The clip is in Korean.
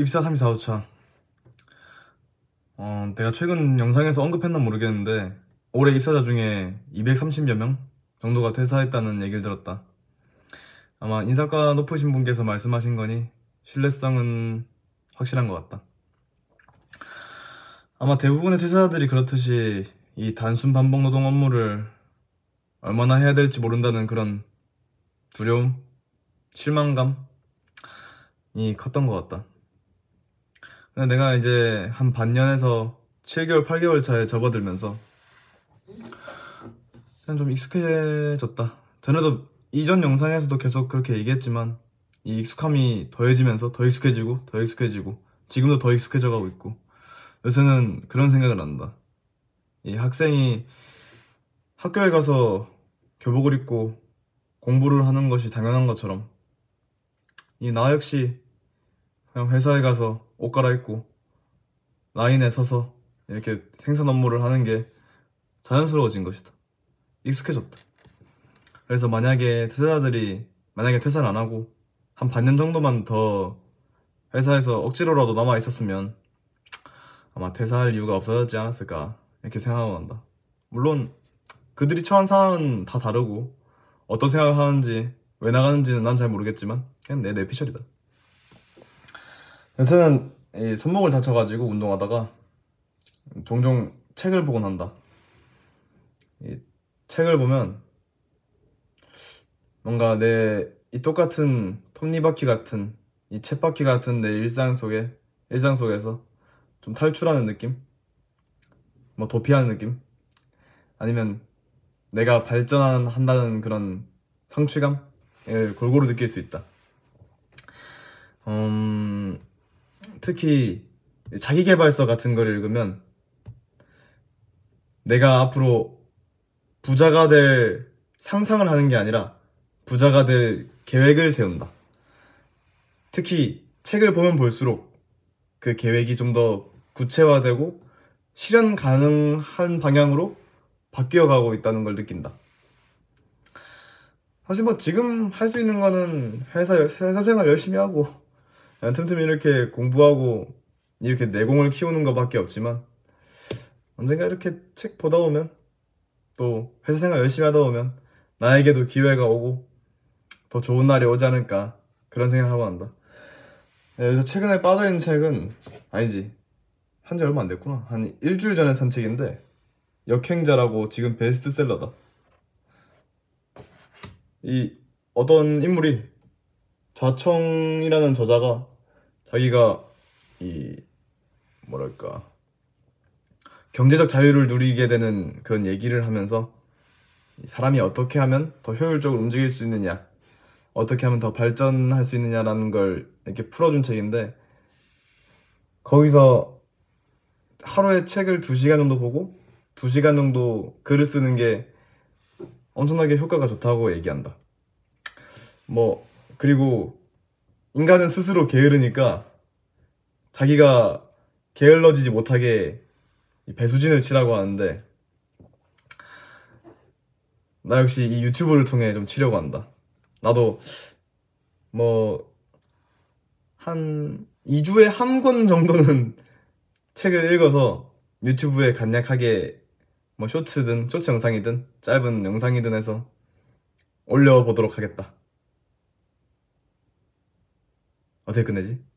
입사 34호차. 어, 내가 최근 영상에서 언급했나 모르겠는데 올해 입사자 중에 230여 명 정도가 퇴사했다는 얘기를 들었다. 아마 인사가 높으신 분께서 말씀하신 거니 신뢰성은 확실한 것 같다. 아마 대부분의 퇴사자들이 그렇듯이 이 단순 반복 노동 업무를 얼마나 해야 될지 모른다는 그런 두려움, 실망감이 컸던 것 같다. 내가 이제 한 반년에서 7개월, 8개월 차에 접어들면서 그냥 좀 익숙해졌다. 전에도 이전 영상에서도 계속 그렇게 얘기했지만 이 익숙함이 더해지면서 더 익숙해지고 더 익숙해지고 지금도 더 익숙해져 가고 있고 요새는 그런 생각을 한다. 이 학생이 학교에 가서 교복을 입고 공부를 하는 것이 당연한 것처럼 이 나 역시 그냥 회사에 가서 옷 갈아입고 라인에 서서 이렇게 생산 업무를 하는 게 자연스러워진 것이다. 익숙해졌다. 그래서 만약에 퇴사자들이 만약에 퇴사를 안 하고 한 반년 정도만 더 회사에서 억지로라도 남아 있었으면 아마 퇴사할 이유가 없어졌지 않았을까 이렇게 생각하고 난다. 물론 그들이 처한 상황은 다 다르고 어떤 생각을 하는지 왜 나가는지는 난 잘 모르겠지만 그냥 내 내피셜이다. 요새는 이 손목을 다쳐가지고 운동하다가 종종 책을 보곤 한다. 이 책을 보면 뭔가 내 이 똑같은 톱니바퀴 같은 이 쳇바퀴 같은 내 일상 속에 일상 속에서 좀 탈출하는 느낌? 뭐 도피하는 느낌? 아니면 내가 발전한다는 그런 성취감을 골고루 느낄 수 있다. 음, 특히 자기개발서 같은 걸 읽으면 내가 앞으로 부자가 될 상상을 하는 게 아니라 부자가 될 계획을 세운다. 특히 책을 보면 볼수록 그 계획이 좀 더 구체화되고 실현 가능한 방향으로 바뀌어 가고 있다는 걸 느낀다. 사실 뭐 지금 할 수 있는 거는 회사, 회사 생활 열심히 하고 틈틈이 이렇게 공부하고 이렇게 내공을 키우는 것밖에 없지만 언젠가 이렇게 책 보다 보면 또 회사 생활 열심히 하다 보면 나에게도 기회가 오고 더 좋은 날이 오지 않을까 그런 생각하고 한다. 네, 그래서 최근에 빠져있는 책은 아니지 한 지 얼마 안 됐구나 한 일주일 전에 산 책인데 역행자라고 지금 베스트셀러다. 이 어떤 인물이 좌청이라는 저자가 자기가 이 뭐랄까 경제적 자유를 누리게 되는 그런 얘기를 하면서 사람이 어떻게 하면 더 효율적으로 움직일 수 있느냐 어떻게 하면 더 발전할 수 있느냐라는 걸 이렇게 풀어준 책인데 거기서 하루에 책을 2시간 정도 보고 2시간 정도 글을 쓰는 게 엄청나게 효과가 좋다고 얘기한다. 뭐 그리고 인간은 스스로 게으르니까 자기가 게을러지지 못하게 배수진을 치라고 하는데 나 역시 이 유튜브를 통해 좀 치려고 한다. 나도 뭐 한 2주에 한 권 정도는 책을 읽어서 유튜브에 간략하게 뭐 쇼츠든 쇼츠 영상이든 짧은 영상이든 해서 올려보도록 하겠다. 어떻게 끝내지?